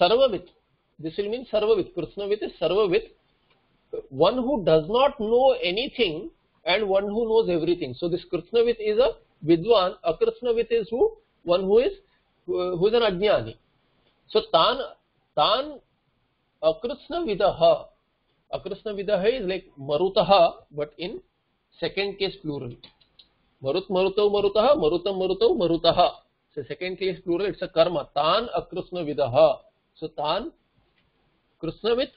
Sarvavit, this will mean Sarvavit. Krishnavit is Sarvavit, one who does not know anything and one who knows everything. So this Krishnavit is a Vidwan, Akrishnavit is who? One who is who is an Ajnani. So Tan Tan Akrishnvidaha. Akrishnvidaha is like Marutaha, but in second case plural. Marut Marutau Marutaha, Marutam Marutau Marutaha. So second case plural, it's a karma. Tan akrishna vidaha. So tan krishna with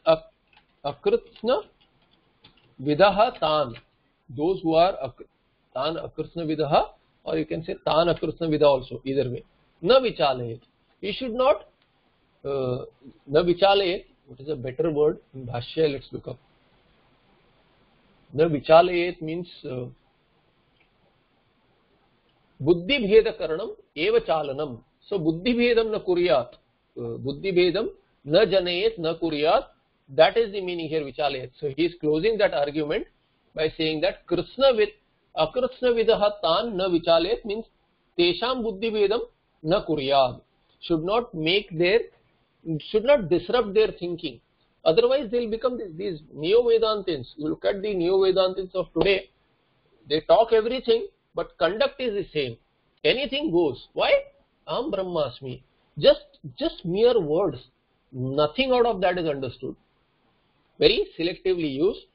akrishna vidaha tan. Those who are ak tan akrishna vidaha or you can say tan akrishna vida also, either way. Na vichalayet. You should not uh, na vichalayet. What is a better word in Bhashya? Let's look up. Na vichalayet means uh, बुद्धि भेद करणम एव चालनम। सो बुद्धि भेदम न कुरियात बुद्धि भेदम न जनयेत, न कुरियात। That is the meaning here विचालयत so he is closing that argument by saying that Krishna विद अकृष्ण विदह तान न विचालयत मींस तेषां बुद्धि भेदम न कुरियात should not make their should not disrupt their thinking otherwise they will become these neo Vedantins look at the neo Vedantins of today they talk everything but conduct is the same. Anything goes. Why? Am Brahmasmi. Just, just mere words. Nothing out of that is understood. Very selectively used.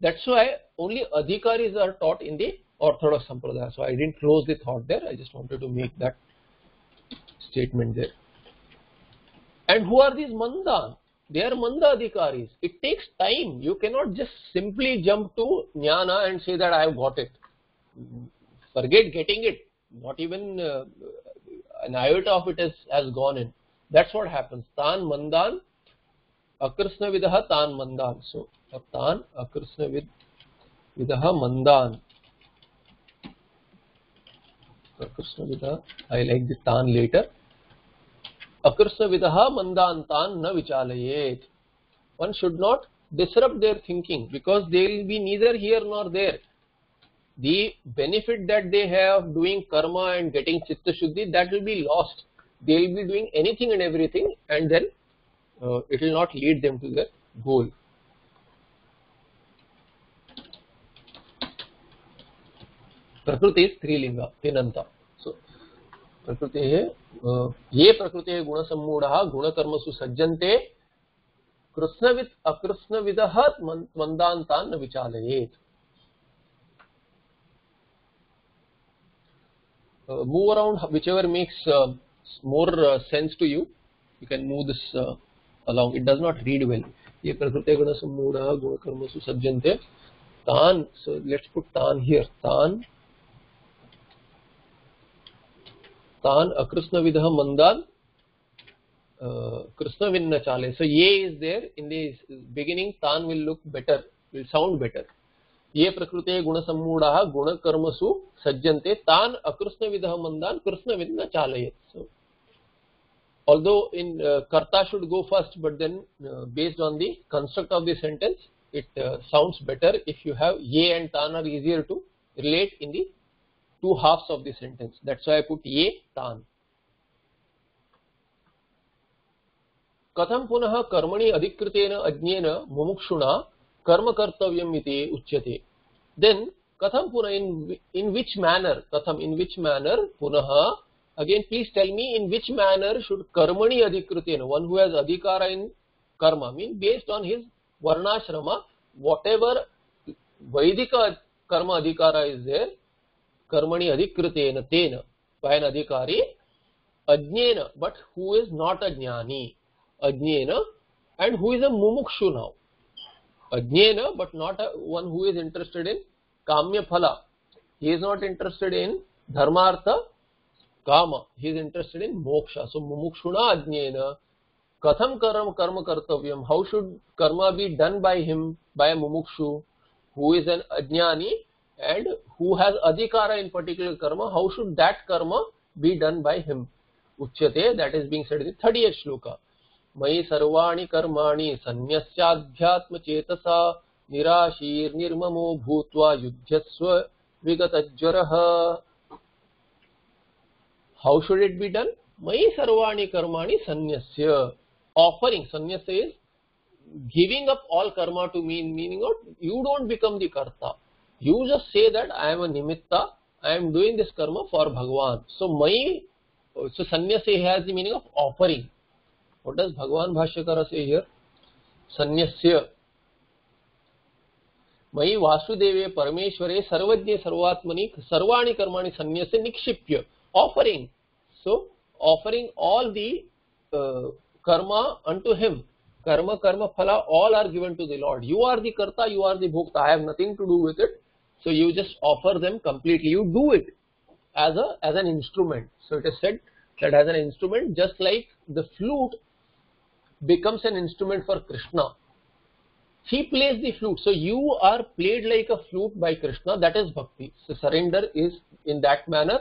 That's why only adhikaris are taught in the orthodox sampradaya. So I didn't close the thought there. I just wanted to make that statement there. And who are these mandan? They are manda adhikaris. It takes time. You cannot just simply jump to jnana and say that I have got it forget getting it not even uh, an iota of it has, has gone in that's what happens tan mandan akrishna vidaha tan mandan so tan akrishna vid vidaha mandan akrishna vidaha i like the tan later akrishna vidaha mandan tan na vichalayet one should not disrupt their thinking because they will be neither here nor there. The benefit that they have doing karma and getting chitta shuddhi that will be lost. They will be doing anything and everything and then uh, it will not lead them to their goal. प्रकृति स्त्रीलिंग तिनंता सो प्रकृति ये प्रकृति गुणसम्मूढ़ गुणकर्मसु सज्जन्ते कृष्णविद अकृष्णविद मंदांता न विचालयेत move around whichever makes uh, more uh, sense to you you can move this uh, along it does not read well ye prakriti guna sammudha guna karma su sajjante tan so let's put tan here tan tan akrishnavidah mandan Krishnavinna Chale. So ye is there in the beginning, tan will look better, will sound better. ये प्रकृते गुण सम्मूढ़ गुण कर्मसु सज्जनते तान अकृष्ण विध मंदान Krishna with न चालयत although in कर्ता should go first but then based on the construct of the sentence it sound better if you have ये एंड तान are easier to relate in the two half of the sentence that's why put ये तान कथम पुनः कर्मणि अधिकृतेन, अज्ञेन मुमुक्षुणा कर्म कर्तव्यम उच्यते। Then कथम पुनः इन इन विच मैनर कथम इन विच मैनर पुनः again please tell me in which manner should कर्मणि अधिकृतेन वन हु अधिकार इन कर्म मीन बेस्ड ऑन हिज वर्णाश्रम वॉट एवर वैदिक कर्म अधिकार इज़ देयर कर्मणि अधिकृतेन, तेन, by अधिकारी अज्ञेन but who is not a ज्ञानी ajnena, and who is a mumukshu now. Ajnena but not a, one who is interested in kamya phala he is not interested in dharmartha kama he is interested in moksha so mumukshuna ajnena katham karma karma kartavyam how should karma be done by him by a mumukshu who is an ajnani and who has adhikara in particular karma how should that karma be done by him uchyate that is being said in the 30th shloka मयि सर्वाणि कर्माणि सन्न्यस्याध्यात्मचेतसा निराशीर्निर्ममो भूत्वा युध्यस्व विगतज्वरः। How should it be done मयि सर्वाणि कर्मा सन्न्यस्य। ऑफरिंग सन्यास इज़ गिविंग अप ऑल कर्म to mean meaning out you don't become the कर्ता you just say that I am a निमित्ता I am doing this कर्म फॉर भगवान सो मई सो सन्यास has the meaning of offering What does Bhagavan Bhashyakara say here? Sanyasya. मयि वासुदेवे परमेश्वरे सर्वज्ञ सर्वात्मनि सर्वाणि कर्माणि संन्यस्य निक्षिप्य offering so offering all the uh, karma unto him karma karma phala all are given to the lord you are the karta you are the bhokta i have nothing to do with it so you just offer them completely you do it as a as an instrument so it is said that as an instrument just like the flute becomes an instrument for Krishna. He plays the flute. So you are played like a flute by Krishna. That is bhakti. So surrender is in that manner.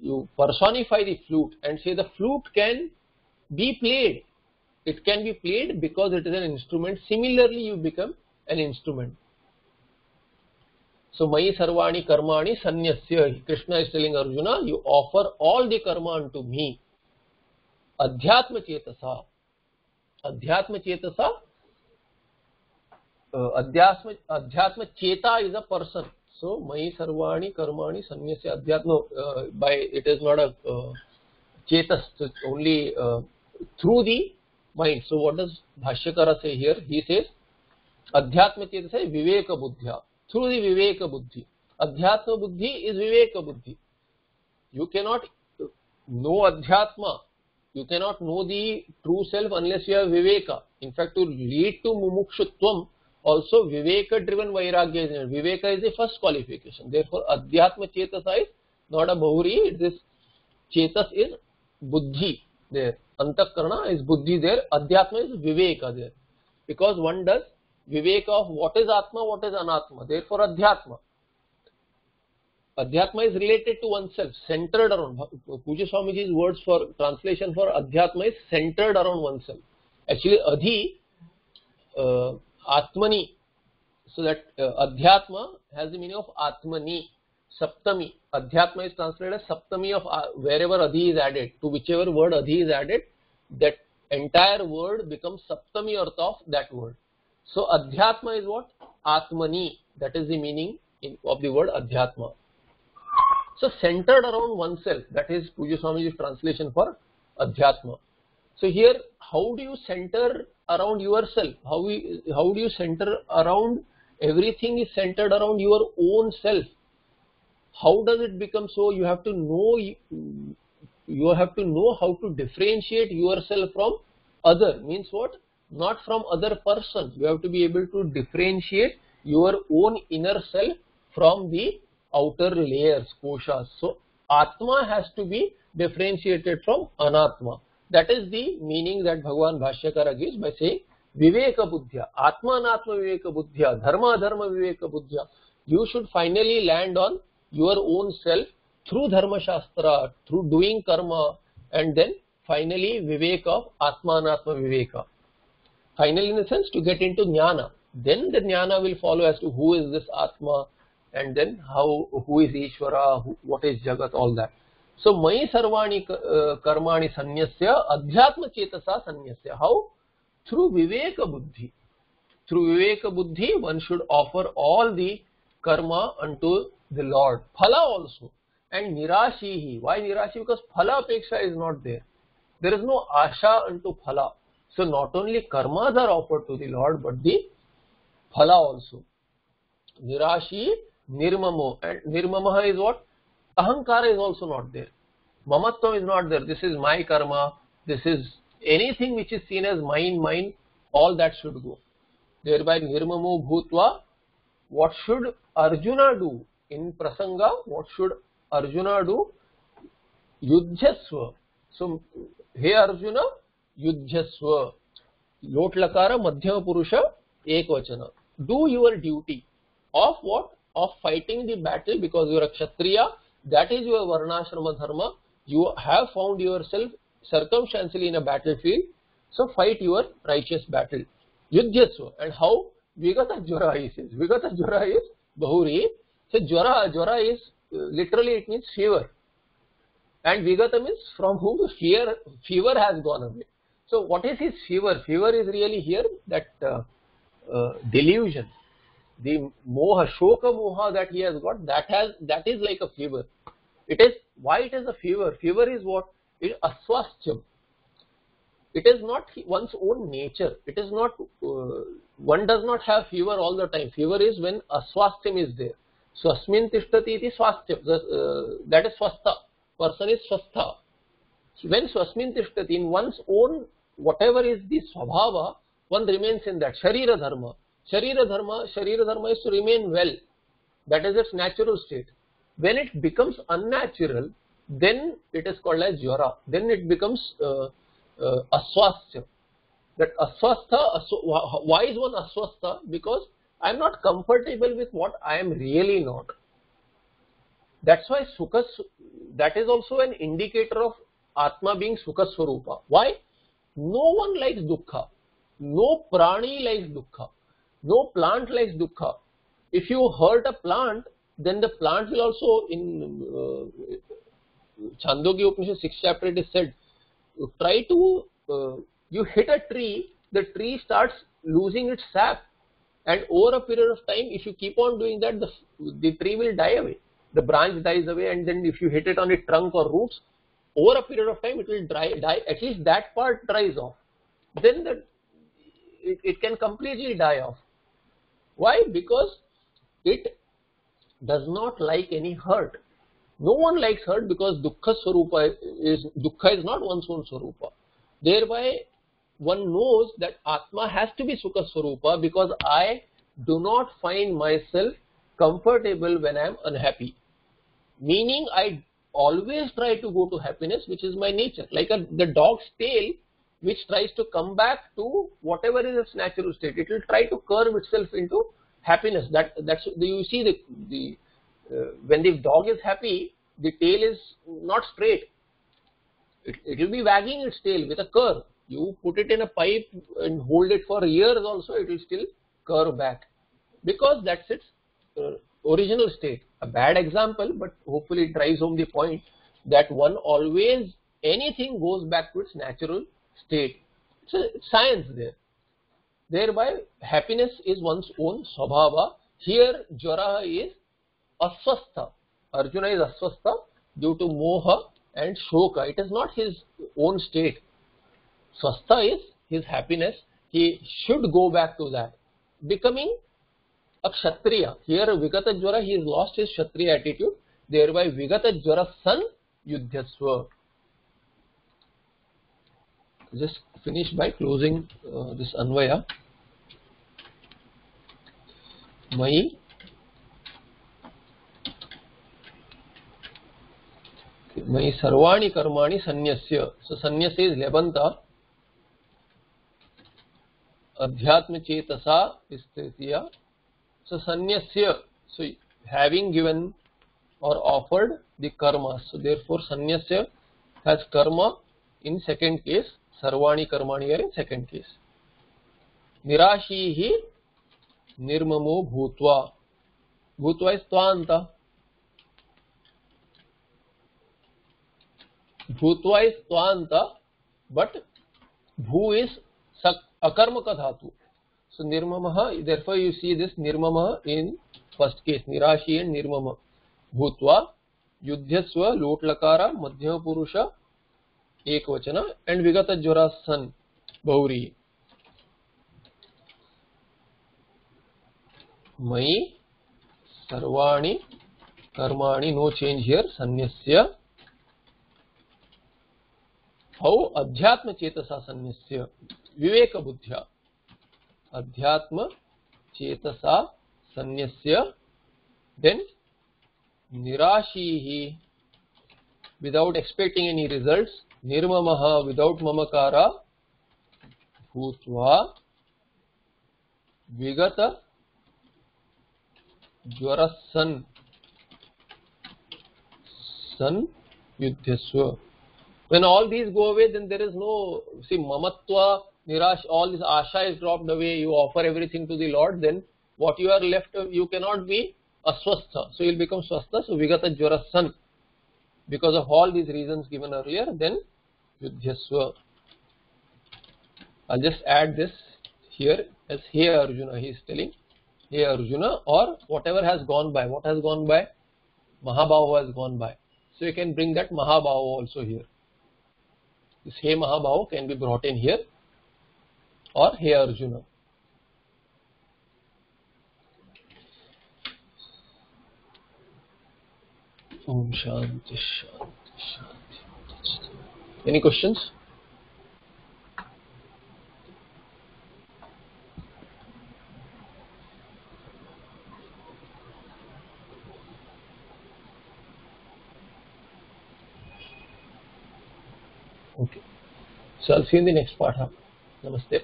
You personify the flute and say the flute can be played. It can be played because it is an instrument. Similarly, you become an instrument. So Mai Sarvani Karmani Sanyasya. Krishna is telling Arjuna, you offer all the karma unto me. Adhyatma Chetasa. अध्यात्म चेतसा अध्यात्म अध्यात्म चेता is a person so मई सर्वाणी कर्माणी संन्यास्य अध्यात्म by it is not a, Chetas only through the mind so what does भाष्यकार से हियर ही सेज अध्यात्म चेतस विवेक बुद्धिया. थ्रू दी विवेक बुद्धि. अध्यात्म बुद्धि इज़ विवेक बुद्धि. यू कैनॉट नो अध्यात्म the true self unless you have viveka. In fact, to lead to mumukshutvam, also viveka driven vairagya is needed. Viveka is the first qualification. Therefore, adhyatma chetasa is not a bahuri, it is chetas is buddhi there. Antakarana is buddhi there, adhyatma is viveka there. Because one does viveka of what is atma, what is anatma. Therefore, adhyatma. Adhyatma is related to oneself, centered around. Puja Swamiji's words for translation for Adhyatma is centered around oneself. Actually, Adhi, uh, Atmani. So that uh, Adhyatma has the meaning of Atmani. Saptami. Adhyatma is translated as Saptami of uh, wherever Adhi is added. To whichever word Adhi is added, that entire word becomes Saptami Artha of that word. So Adhyatma is what? Atmani. That is the meaning in, of the word Adhyatma. So centered around oneself. That is Puja Swamiji's translation for Adhyatma. So here, how do you center around yourself? How, we, how do you center around everything is centered around your own self? How does it become so? You have to know you have to know how to differentiate yourself from other means what not from other person you have to be able to differentiate your own inner self from the outer layers koshas so atma has to be differentiated from anatma that is the meaning that Bhagavan Bhashyakara gives by saying Viveka Buddhya, Atma Anatma Viveka Buddhya, Dharma Dharma Viveka Buddhya. You should finally land on your own self through Dharma Shastra, through doing karma, and then finally Viveka, Atma Anatma Viveka. Finally, in the sense, to get into Jnana. Then the Jnana will follow as to who is this Atma, and then how, who is Ishvara, who, what is Jagat, all that. So, Mai Sarvani uh, Karmani Sanyasya Adhyatma Chetasa Sanyasya. How? Through Viveka Buddhi. Through Viveka Buddhi, one should offer all the karma unto the Lord. Phala also. And Nirashihi. Why Nirashi? Because Phala Apeksha is not there. There is no Asha unto Phala. So not only karmas are offered to the Lord, but the Phala also. Nirashi, Nirmamo. And Nirmamaha is what? Ahankara is also not there. Mamatvam is not there. This is my karma. This is anything which is seen as mine, mine, all that should go. Thereby Nirmamo Bhutva, what should Arjuna do? In Prasanga, what should Arjuna do? Yudhyasva. So, हे Arjuna, Yudhyasva. Lot Lakara Madhyama Purusha Ekvachana. Do your duty. Of what? Of fighting the battle because you are a Kshatriya that is your varnashrama dharma. You have found yourself circumstantially in a battlefield so fight your righteous battle. Yudhyasva and how? Vigata jwara is vigata jwara is bahuri. So jwara jwara is uh, literally it means fever. And vigata means from whom fear fever has gone away. So what is his fever? Fever is really here that uh, uh, delusion the moha, shoka moha that he has got, that has that is like a fever. It is why it is a fever. Fever is what? It aswastham. It is not one's own nature. It is not uh, one does not have fever all the time. Fever is when aswastham is there. Swasmin tishtati iti swastham. Uh, that is swastha. Person is swastha. When swasmin tishtati in one's own whatever is the swabhava, one remains in that sharira dharma. Sharira dharma, Sharira dharma is to remain well. That is its natural state. When it becomes unnatural, then it is called as jwara. Then it becomes uh, uh, aswastha. That aswastha, aswa, why is one aswastha? Because I am not comfortable with what I am really not. That's why sukha, that is also an indicator of Atma being sukha swarupa. Why? No one likes dukkha. No prani likes dukkha. No plant likes dukkha. If you hurt a plant, then the plant will also, in uh, Chandogya Upanishad 6th chapter it is said, try to, uh, you hit a tree, the tree starts losing its sap and over a period of time if you keep on doing that the, the tree will die away. The branch dies away and then if you hit it on its trunk or roots over a period of time it will dry, die. At least that part dries off. Then the, it, it can completely die off why? Because it does not like any hurt. No one likes hurt because dukkha swarupa is dukkha is not one's own swarupa. Thereby, one knows that atma has to be sukha swarupa because I do not find myself comfortable when I am unhappy. Meaning, I always try to go to happiness, which is my nature. Like a, the dog's tail, which tries to come back to whatever is its natural state. It will try to curve itself into happiness. That that's you see the the uh, when the dog is happy, the tail is not straight. It, will be wagging its tail with a curve. You put it in a pipe and hold it for years also, it will still curve back because that's its uh, original state. A bad example, but hopefully it drives home the point that one always anything goes back to its natural state. It's a science there. Thereby, happiness is one's own swabhava. Here, jara is aswastha. Arjuna is aswastha due to moha and shoka. It is not his own state. Swastha is his happiness. He should go back to that. Becoming a kshatriya. Here, Vigata Jwara, he has lost his kshatriya attitude. Thereby, Vigata Jwara son yudhyasva. Just finish by closing uh, this Anvaya. Mai मयि सर्वाणि कर्माणि सन्यस्य so sanyasa is lebanta adhyatma chetasa vistritya so sanyasya so having given or offered the karma so therefore sanyasya has karma in second case sarvani karmani are in second case. निराशी निर्ममो भूत्वा। भूत्वा is त्वांत भूत्वा is त्वांत but भू is अकर्म का धातु। सो निर्मम, therefore you see this निर्मम in first case निराशी and निर्मम। भूत्वा, युद्धस्व, लोटलकार मध्यम पुरुष एक वचन एंड विगत ज्वरा सन बहुरी। मयि, सर्वाणि, कर्माणि, नो चेंज हियर, सन्न्यस्य। हौ अध्यात्म चेतसा सन्न्यस्य। विवेक बुद्ध्या अध्यात्म चेतसा सन्न्यस्य। देन निराशी। ही विदाउट एक्सपेक्टिंग निर्मम विदाउट ममकारा भूत्वा विगत ज्वर सन सन युद्धस्व when all these go away then there is no see mamatva nirash all this asha is dropped away you offer everything to the lord then what you are left you cannot be aswastha so you'll become swastha so vigata jvara san because of all these reasons given earlier then yudhyasva i'll just add this here as here arjuna he is telling hey Arjuna or whatever has gone by. What has gone by? Mahabhava has gone by. So you can bring that Mahabhava also here. This Hey Mahabhava can be brought in here or Hey Arjuna. Om Shanti Shanti Shanti. Any questions? Okay. So I'll see you in the next part. Namaste.